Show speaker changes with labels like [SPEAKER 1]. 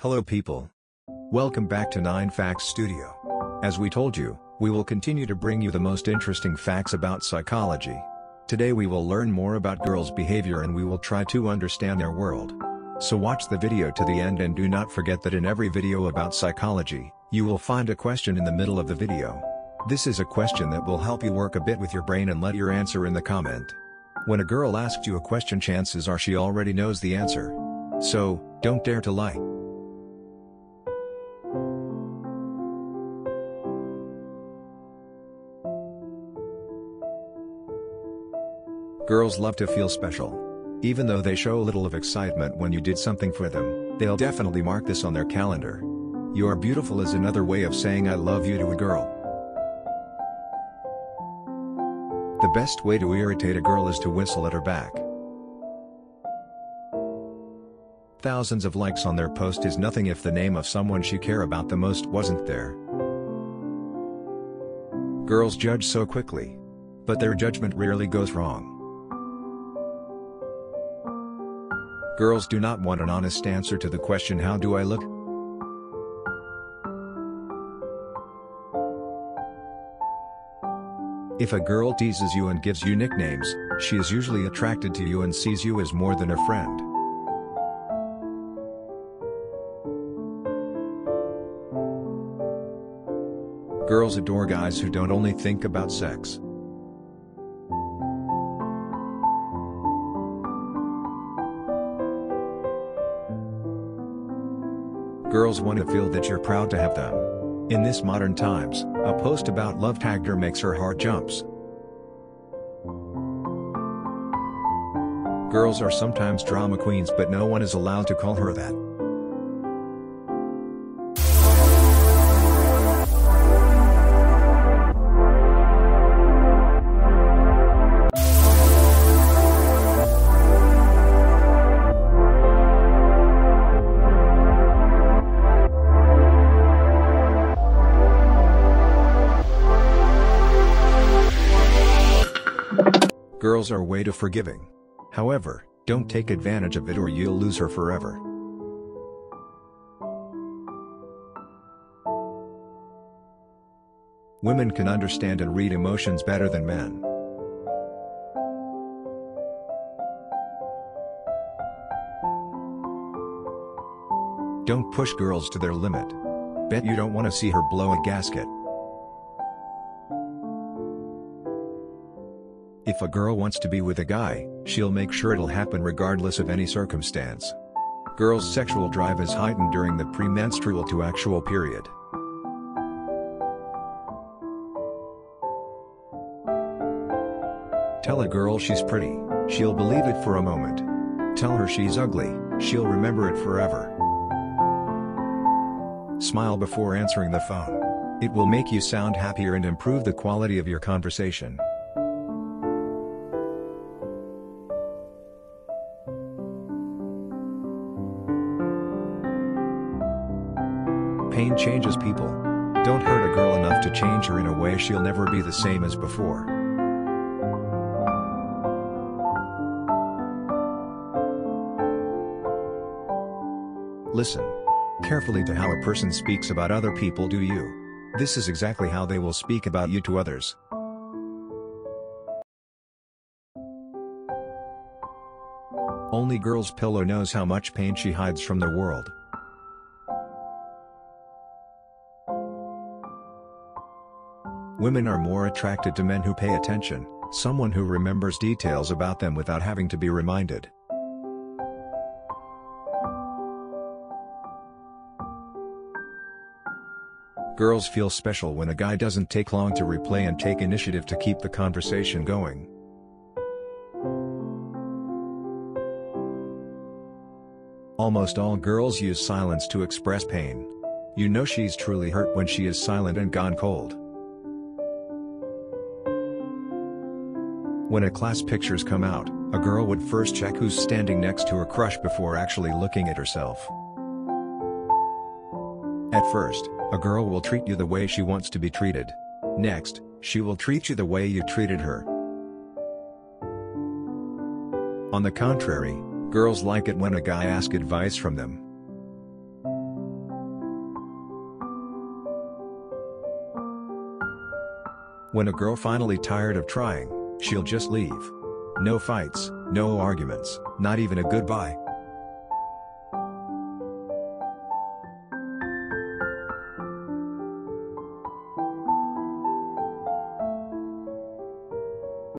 [SPEAKER 1] Hello people. Welcome back to 9 Facts Studio. As we told you, we will continue to bring you the most interesting facts about psychology. Today we will learn more about girls' behavior and we will try to understand their world. So watch the video to the end and do not forget that in every video about psychology, you will find a question in the middle of the video. This is a question that will help you work a bit with your brain and let your answer in the comment. When a girl asks you a question chances are she already knows the answer. So, don't dare to lie. Girls love to feel special. Even though they show a little of excitement when you did something for them, they'll definitely mark this on their calendar. You are beautiful is another way of saying I love you to a girl. The best way to irritate a girl is to whistle at her back. Thousands of likes on their post is nothing if the name of someone she care about the most wasn't there. Girls judge so quickly. But their judgment rarely goes wrong. Girls do not want an honest answer to the question how do I look? If a girl teases you and gives you nicknames, she is usually attracted to you and sees you as more than a friend. Girls adore guys who don't only think about sex. Girls want to feel that you're proud to have them. In this modern times, a post about love tagged her makes her heart jumps. Girls are sometimes drama queens but no one is allowed to call her that. Girls are way too forgiving. However, don't take advantage of it or you'll lose her forever. Women can understand and read emotions better than men. Don't push girls to their limit. Bet you don't want to see her blow a gasket. If a girl wants to be with a guy, she'll make sure it'll happen regardless of any circumstance. Girls' sexual drive is heightened during the premenstrual to actual period. Tell a girl she's pretty, she'll believe it for a moment. Tell her she's ugly, she'll remember it forever. Smile before answering the phone. It will make you sound happier and improve the quality of your conversation. Changes people. Don't hurt a girl enough to change her in a way she'll never be the same as before. Listen carefully to how a person speaks about other people do you. This is exactly how they will speak about you to others. Only girl's pillow knows how much pain she hides from the world. Women are more attracted to men who pay attention, someone who remembers details about them without having to be reminded. Girls feel special when a guy doesn't take long to replay and take initiative to keep the conversation going. Almost all girls use silence to express pain. You know she's truly hurt when she is silent and gone cold. When a class pictures come out, a girl would first check who's standing next to her crush before actually looking at herself. At first, a girl will treat you the way she wants to be treated. Next, she will treat you the way you treated her. On the contrary, girls like it when a guy asks advice from them. When a girl finally tired of trying, she'll just leave. No fights, no arguments, not even a goodbye.